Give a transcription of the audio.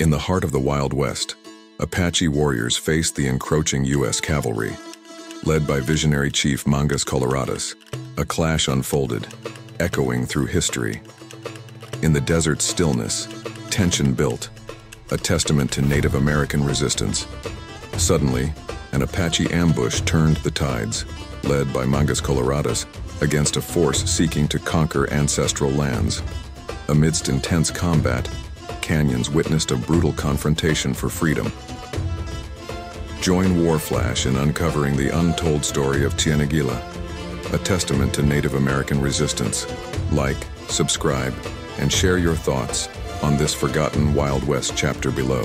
In the heart of the Wild West, Apache warriors faced the encroaching U.S. cavalry. Led by visionary chief Mangas Coloradas, a clash unfolded, echoing through history. In the desert's stillness, tension built, a testament to Native American resistance. Suddenly, an Apache ambush turned the tides, led by Mangas Coloradas, against a force seeking to conquer ancestral lands. Amidst intense combat, Canyons witnessed a brutal confrontation for freedom. Join Warflash in uncovering the untold story of Cieneguilla, a testament to Native American resistance. Like, subscribe, and share your thoughts on this forgotten Wild West chapter below.